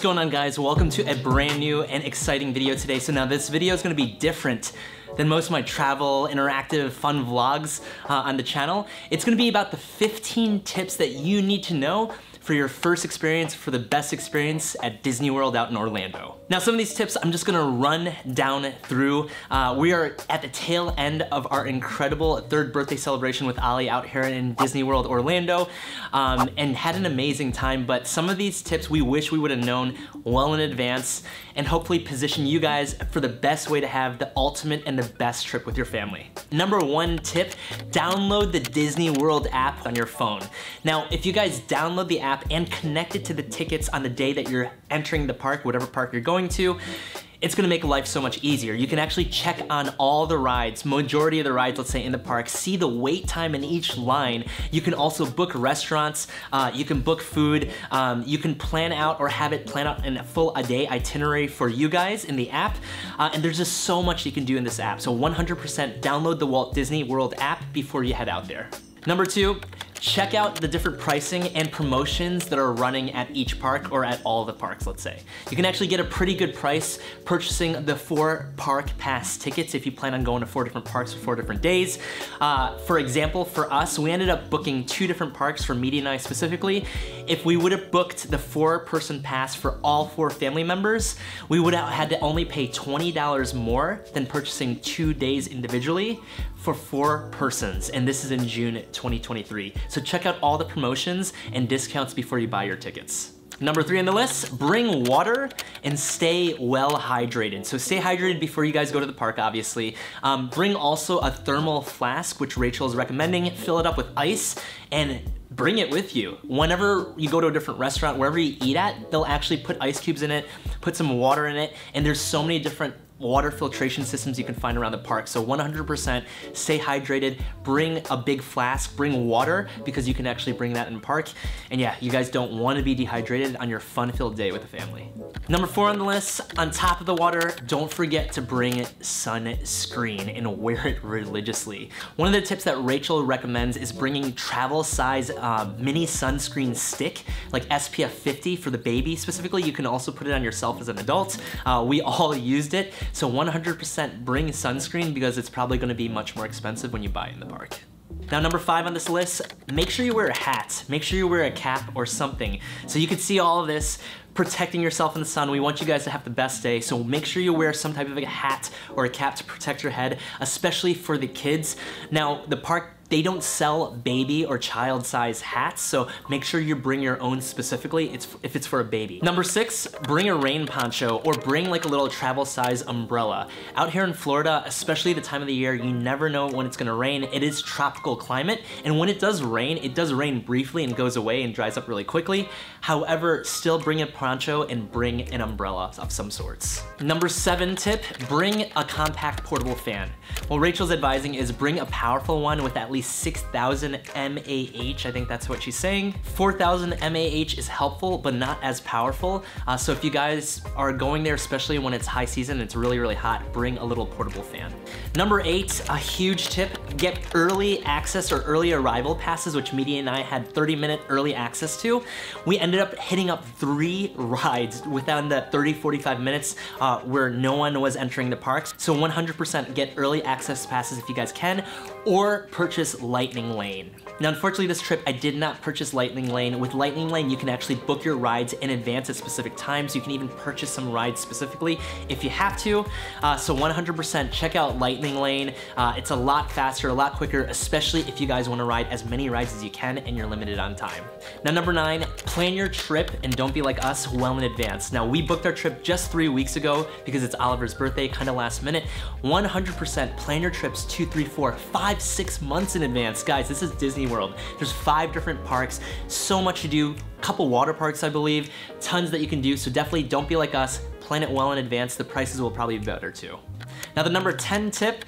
going on guys? Welcome to a brand new and exciting video today. So now this video is gonna be different than most of my travel, interactive, fun vlogs uh, on the channel. It's gonna be about the 15 tips that you need to know for your first experience, for the best experience at Disney World out in Orlando. Now, some of these tips I'm just gonna run down through. Uh, we are at the tail end of our incredible third birthday celebration with Ollie out here in Disney World Orlando um, and had an amazing time, but some of these tips we wish we would have known well in advance and hopefully position you guys for the best way to have the ultimate and the best trip with your family. Number one tip, download the Disney World app on your phone. Now, if you guys download the app app and connect it to the tickets on the day that you're entering the park, whatever park you're going to, it's gonna make life so much easier. You can actually check on all the rides, majority of the rides, let's say in the park, see the wait time in each line. You can also book restaurants, uh, you can book food, um, you can plan out or have it plan out in a full a day itinerary for you guys in the app. Uh, and there's just so much you can do in this app. So 100% download the Walt Disney World app before you head out there. Number two, check out the different pricing and promotions that are running at each park or at all the parks, let's say. You can actually get a pretty good price purchasing the four park pass tickets if you plan on going to four different parks for four different days. Uh, for example, for us, we ended up booking two different parks for Media and I specifically. If we would have booked the four person pass for all four family members, we would have had to only pay $20 more than purchasing two days individually for four persons. And this is in June 2023. So check out all the promotions and discounts before you buy your tickets. Number three on the list, bring water and stay well hydrated. So stay hydrated before you guys go to the park, obviously. Um, bring also a thermal flask, which Rachel is recommending. Fill it up with ice and bring it with you. Whenever you go to a different restaurant, wherever you eat at, they'll actually put ice cubes in it, put some water in it, and there's so many different water filtration systems you can find around the park. So 100% stay hydrated, bring a big flask, bring water because you can actually bring that in park. And yeah, you guys don't wanna be dehydrated on your fun-filled day with the family. Number four on the list, on top of the water, don't forget to bring sunscreen and wear it religiously. One of the tips that Rachel recommends is bringing travel size uh, mini sunscreen stick, like SPF 50 for the baby specifically. You can also put it on yourself as an adult. Uh, we all used it. So 100% bring sunscreen because it's probably gonna be much more expensive when you buy in the park. Now number five on this list, make sure you wear a hat. Make sure you wear a cap or something. So you can see all of this protecting yourself in the sun. We want you guys to have the best day, so make sure you wear some type of a hat or a cap to protect your head, especially for the kids. Now, the park they don't sell baby or child size hats, so make sure you bring your own specifically if it's for a baby. Number six, bring a rain poncho or bring like a little travel size umbrella. Out here in Florida, especially the time of the year, you never know when it's gonna rain. It is tropical climate, and when it does rain, it does rain briefly and goes away and dries up really quickly. However, still bring a poncho and bring an umbrella of some sorts. Number seven tip, bring a compact portable fan. What Rachel's advising is bring a powerful one with at least 6,000 mAh, I think that's what she's saying. 4,000 mAh is helpful, but not as powerful. Uh, so if you guys are going there, especially when it's high season, and it's really, really hot, bring a little portable fan. Number eight, a huge tip, get early access or early arrival passes, which Media and I had 30 minute early access to. We ended up hitting up three rides within the 30, 45 minutes uh, where no one was entering the parks. So 100% get early access passes if you guys can, or purchase Lightning Lane. Now, unfortunately, this trip, I did not purchase Lightning Lane. With Lightning Lane, you can actually book your rides in advance at specific times. You can even purchase some rides specifically if you have to. Uh, so 100% check out Lightning Lane. Uh, it's a lot faster, a lot quicker, especially if you guys wanna ride as many rides as you can and you're limited on time. Now, number nine, plan your trip and don't be like us well in advance. Now, we booked our trip just three weeks ago because it's Oliver's birthday, kind of last minute. 100% plan your trips two, three, four, five, six months in advance. Guys, this is Disney World. There's five different parks, so much to do, couple water parks, I believe, tons that you can do, so definitely don't be like us, plan it well in advance, the prices will probably be better too. Now the number 10 tip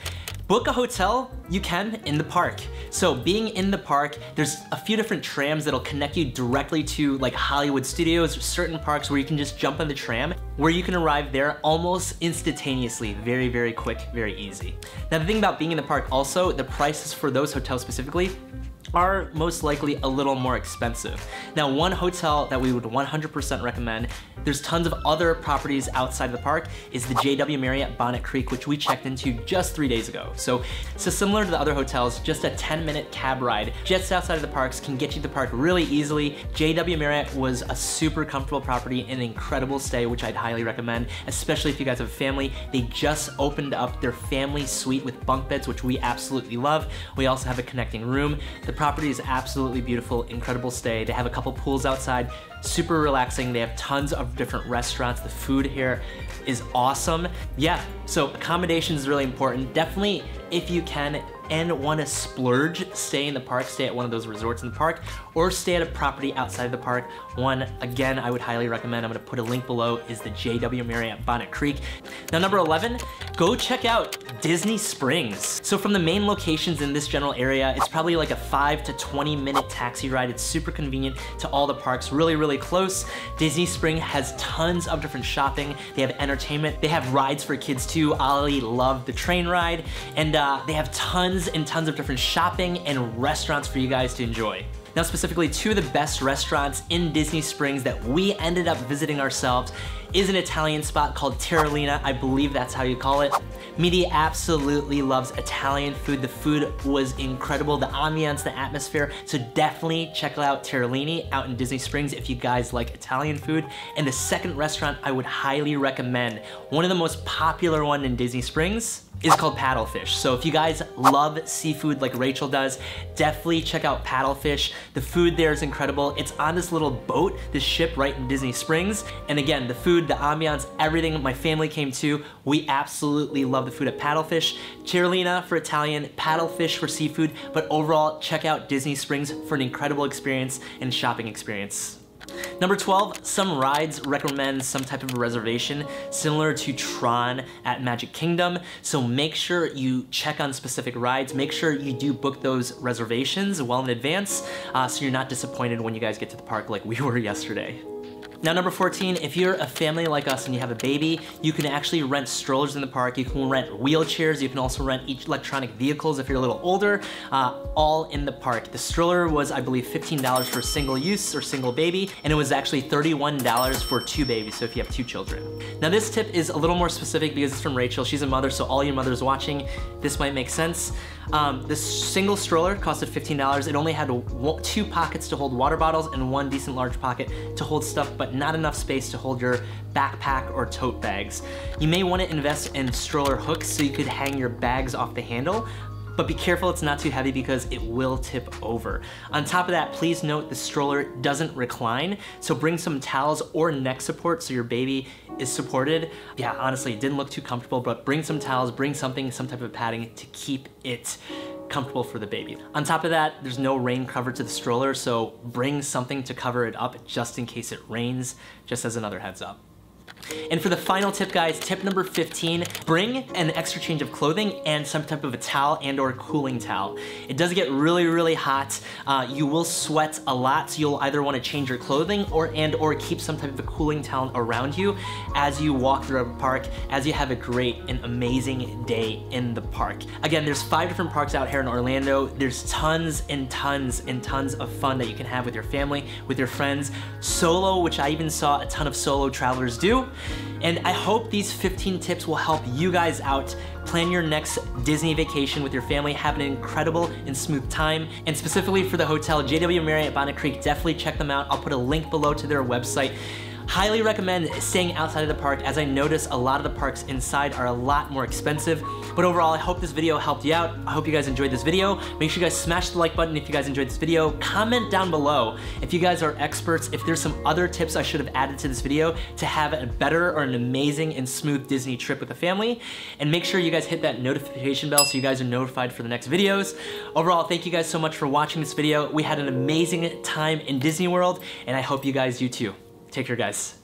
Book a hotel, you can, in the park. So being in the park, there's a few different trams that'll connect you directly to like Hollywood Studios, or certain parks where you can just jump on the tram, where you can arrive there almost instantaneously, very, very quick, very easy. Now the thing about being in the park also, the prices for those hotels specifically are most likely a little more expensive. Now, one hotel that we would 100% recommend, there's tons of other properties outside of the park, is the JW Marriott Bonnet Creek, which we checked into just three days ago. So, so similar to the other hotels, just a 10 minute cab ride just outside of the parks can get you to the park really easily. JW Marriott was a super comfortable property and an incredible stay, which I'd highly recommend, especially if you guys have a family. They just opened up their family suite with bunk beds, which we absolutely love. We also have a connecting room. The property is absolutely beautiful, incredible stay. They have a couple pools outside, super relaxing. They have tons of different restaurants. The food here is awesome. Yeah, so accommodation is really important. Definitely, if you can, and want to splurge, stay in the park, stay at one of those resorts in the park, or stay at a property outside of the park, one, again, I would highly recommend, I'm gonna put a link below, is the JW Marriott Bonnet Creek. Now, number 11, go check out Disney Springs. So from the main locations in this general area, it's probably like a five to 20 minute taxi ride. It's super convenient to all the parks, really, really close. Disney Spring has tons of different shopping. They have entertainment. They have rides for kids too. Ollie loved the train ride. And uh, they have tons and tons of different shopping and restaurants for you guys to enjoy. Now specifically two of the best restaurants in Disney Springs that we ended up visiting ourselves is an Italian spot called Terralina. I believe that's how you call it. Media absolutely loves Italian food. The food was incredible, the ambiance, the atmosphere. So definitely check out Terralina out in Disney Springs if you guys like Italian food. And the second restaurant I would highly recommend, one of the most popular one in Disney Springs, is called paddlefish. So if you guys love seafood like Rachel does, definitely check out paddlefish. The food there is incredible. It's on this little boat, this ship right in Disney Springs. And again, the food, the ambiance, everything my family came to, we absolutely love the food at paddlefish. Terralina for Italian, paddlefish for seafood, but overall, check out Disney Springs for an incredible experience and shopping experience. Number 12, some rides recommend some type of reservation similar to Tron at Magic Kingdom. So make sure you check on specific rides. Make sure you do book those reservations well in advance uh, so you're not disappointed when you guys get to the park like we were yesterday. Now number 14, if you're a family like us and you have a baby, you can actually rent strollers in the park, you can rent wheelchairs, you can also rent each electronic vehicles if you're a little older, uh, all in the park. The stroller was, I believe, $15 for single use or single baby, and it was actually $31 for two babies, so if you have two children. Now this tip is a little more specific because it's from Rachel, she's a mother, so all your mothers watching, this might make sense. Um, this single stroller costed $15. It only had two pockets to hold water bottles and one decent large pocket to hold stuff, but not enough space to hold your backpack or tote bags. You may want to invest in stroller hooks so you could hang your bags off the handle, but be careful it's not too heavy because it will tip over. On top of that, please note the stroller doesn't recline, so bring some towels or neck support so your baby is supported. Yeah, honestly, it didn't look too comfortable, but bring some towels, bring something, some type of padding to keep it comfortable for the baby. On top of that, there's no rain cover to the stroller, so bring something to cover it up just in case it rains, just as another heads up. And for the final tip, guys, tip number 15, bring an extra change of clothing and some type of a towel and or cooling towel. It does get really, really hot. Uh, you will sweat a lot, so you'll either want to change your clothing or and or keep some type of a cooling towel around you as you walk through a park, as you have a great and amazing day in the park. Again, there's five different parks out here in Orlando. There's tons and tons and tons of fun that you can have with your family, with your friends, solo, which I even saw a ton of solo travelers and I hope these 15 tips will help you guys out plan your next Disney vacation with your family, have an incredible and smooth time. And specifically for the hotel, JW Marriott Bonnet Creek, definitely check them out. I'll put a link below to their website. Highly recommend staying outside of the park as I notice a lot of the parks inside are a lot more expensive. But overall, I hope this video helped you out. I hope you guys enjoyed this video. Make sure you guys smash the like button if you guys enjoyed this video. Comment down below if you guys are experts, if there's some other tips I should have added to this video to have a better or an amazing and smooth Disney trip with the family. And make sure you guys hit that notification bell so you guys are notified for the next videos. Overall, thank you guys so much for watching this video. We had an amazing time in Disney World and I hope you guys do too. Take care, guys.